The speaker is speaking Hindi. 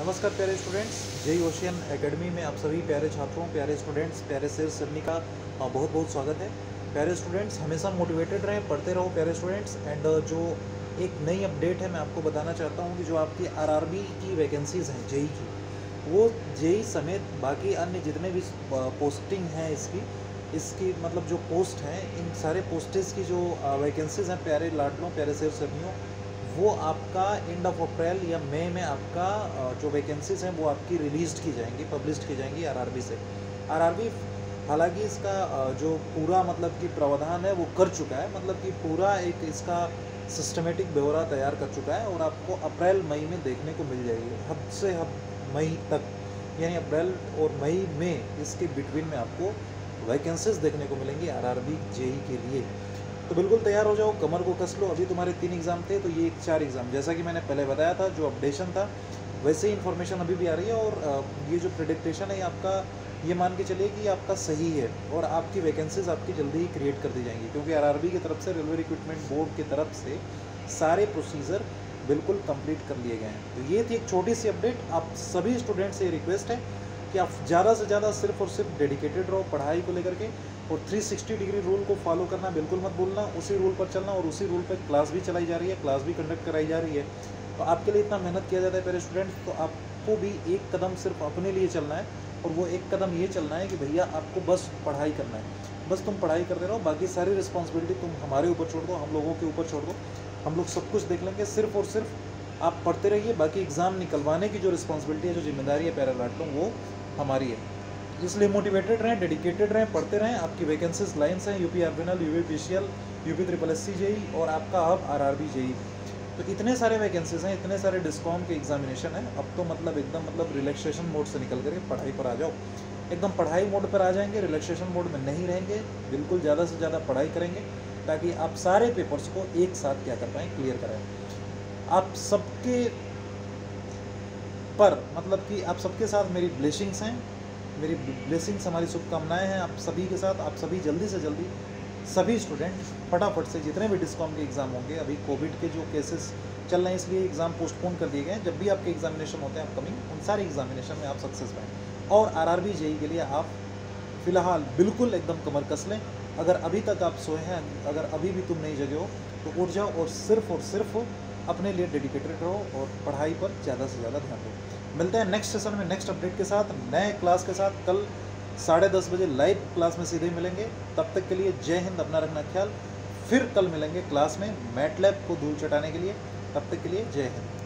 नमस्कार प्यारे स्टूडेंट्स जय ओशियन एकेडमी में आप सभी प्यारे छात्रों, प्यारे स्टूडेंट्स प्यारे सेल्स सभी का बहुत बहुत स्वागत है। प्यारे स्टूडेंट्स हमेशा मोटिवेटेड रहें, पढ़ते रहो प्यारे स्टूडेंट्स एंड जो एक नई अपडेट है, मैं आपको बताना चाहता हूँ कि जो आपकी आरआरबी की वैकेंसीज़ हैं, जेई की, वो जेई समेत बाकी अन्य जितने भी पोस्टिंग हैं इसकी इसकी मतलब जो पोस्ट हैं, इन सारे पोस्टेज की जो वैकेंसीज़ हैं, प्यारे लाडलों, प्यारे सेव सभियों वो आपका एंड ऑफ़ अप्रैल या मई में आपका जो वैकेंसीज हैं वो आपकी रिलीज़ की जाएँगी पब्लिश की जाएँगी आरआरबी से। आरआरबी हालाँकि इसका जो पूरा मतलब कि प्रावधान है वो कर चुका है मतलब कि पूरा एक इसका सिस्टमेटिक ब्यौरा तैयार कर चुका है और आपको अप्रैल, मई में देखने को मिल जाएगी। हद से हद मई तक, यानी अप्रैल और मई में इसके बिटवीन में आपको वैकेंसीज देखने को मिलेंगी आरआरबी जेई के लिए। तो बिल्कुल तैयार हो जाओ, कमर को कस लो। अभी तुम्हारे तीन एग्ज़ाम थे तो ये चार एग्ज़ाम जैसा कि मैंने पहले बताया था, जो अपडेशन था, वैसे ही इन्फॉर्मेशन अभी भी आ रही है और ये जो प्रिडिक्टेशन है आपका, ये मान के चलिए कि आपका सही है और आपकी वैकेंसीज आपकी जल्दी ही क्रिएट कर दी जाएँगी। क्योंकि आरआरबी की तरफ़ से रेलवे रिक्रूटमेंट बोर्ड की तरफ़ से सारे प्रोसीजर बिल्कुल कंप्लीट कर लिए गए हैं। तो ये थी एक छोटी सी अपडेट आप सभी स्टूडेंट से ये रिक्वेस्ट है कि आप ज़्यादा से ज़्यादा सिर्फ़ और सिर्फ़ डेडिकेटेड रहो पढ़ाई को लेकर के और 360 डिग्री रूल को फॉलो करना, बिल्कुल मत भूलना, उसी रूल पर चलना और उसी रूल पर क्लास भी चलाई जा रही है क्लास भी कंडक्ट कराई जा रही है। तो आपके लिए इतना मेहनत किया जाता है मेरे स्टूडेंट तो आपको भी एक कदम सिर्फ़ अपने लिए चलना है और वो एक कदम ये चलना है कि भैया आपको बस पढ़ाई करना है। बस तुम पढ़ाई करते रहो, बाकी सारी रिस्पॉन्सिबिलिटी तुम हमारे ऊपर छोड़ दो, हम लोगों के ऊपर छोड़ दो। हम लोग सब कुछ देख लेंगे, सिर्फ़ और सिर्फ़ आप पढ़ते रहिए, बाकी एग्ज़ाम निकलवाने की जो रिस्पॉन्सिबिलिटी है, जो ज़िम्मेदारी है, पैरालाटों, वो हमारी है। इसलिए मोटिवेटेड रहें डेडिकेटेड रहें, पढ़ते रहें। आपकी वैकेंसीज लाइन्स हैं U P C L U P triple S C JE और आपका अब आर आर बी जेई तो इतने सारे वैकेंसीज हैं, इतने सारे डिस्कॉम के एग्जामिनेशन हैं। अब तो मतलब एकदम मतलब रिलैक्सेशन मोड से निकल करके पढ़ाई पर आ जाओ। एकदम पढ़ाई मोड पर आ जाएँगे रिलैक्सेशन मोड में नहीं रहेंगे, बिल्कुल ज़्यादा से ज़्यादा पढ़ाई करेंगे, ताकि आप सारे पेपर्स को एक साथ क्या कर पाएँ क्लियर कराएँ। आप सबके पर मतलब कि आप सबके साथ मेरी ब्लेसिंग्स हैं, मेरी ब्लेसिंग्स हमारी शुभकामनाएँ हैं आप सभी के साथ, आप सभी जल्दी से जल्दी, सभी स्टूडेंट फटाफट से जितने भी डिस्कॉम के एग्ज़ाम होंगे, अभी कोविड के जो केसेस चल रहे हैं, इसलिए एग्ज़ाम पोस्टपोन कर दिए गए हैं। जब भी आपके एग्जामिनेशन होते हैं अपकमिंग उन सारे एग्जामिनेशन में आप सक्सेस पाएँ और आर आर के लिए आप फ़िलहाल बिल्कुल एकदम कमर कस लें। अगर अभी तक आप सोए हैं, अगर अभी भी तुम नहीं जगे हो तो उठ जाओ और सिर्फ़ और सिर्फ़ अपने लिए डेडिकेटेड रहो और पढ़ाई पर ज़्यादा से ज़्यादा ध्यान दो। मिलते हैं नेक्स्ट सेशन में नेक्स्ट अपडेट के साथ, नए क्लास के साथ। कल साढ़े दस बजे लाइव क्लास में सीधे मिलेंगे। तब तक के लिए जय हिंद, अपना रखना ख्याल। फिर कल मिलेंगे क्लास में मैट लैब को धूल चटाने के लिए। तब तक के लिए जय हिंद।